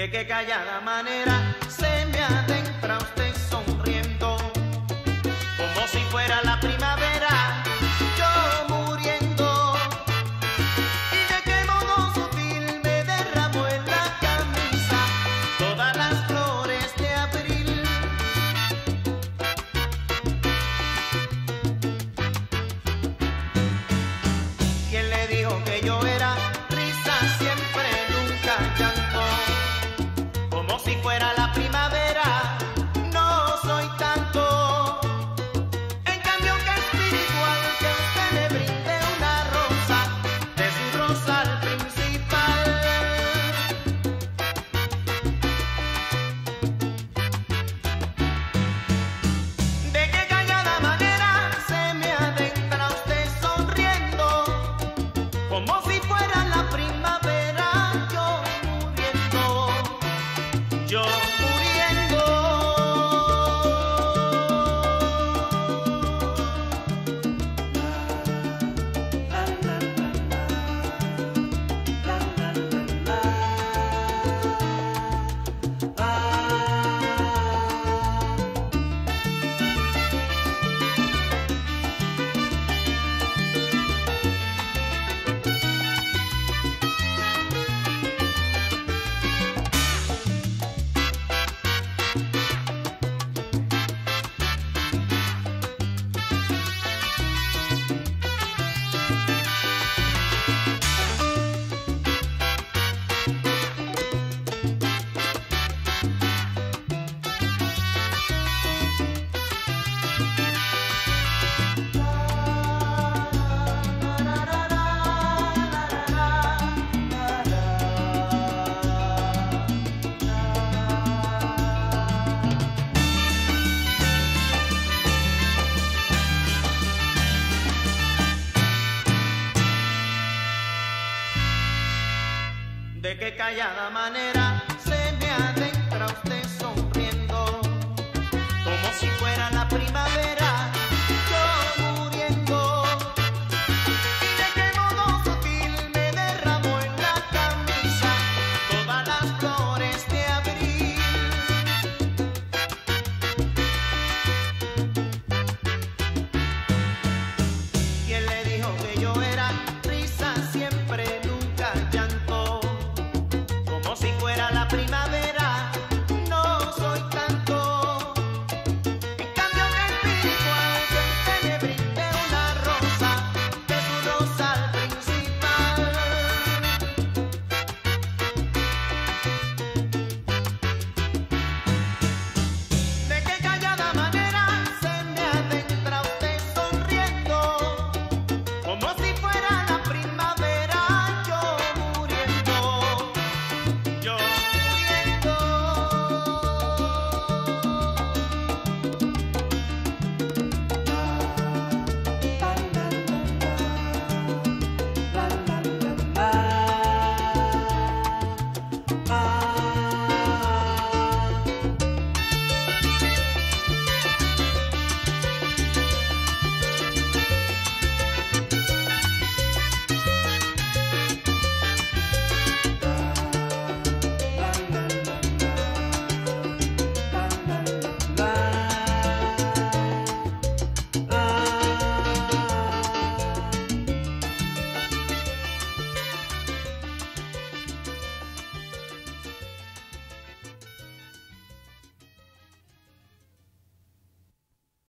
de qué callada manera se me ha callada manera se me ha de